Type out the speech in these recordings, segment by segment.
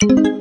you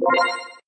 You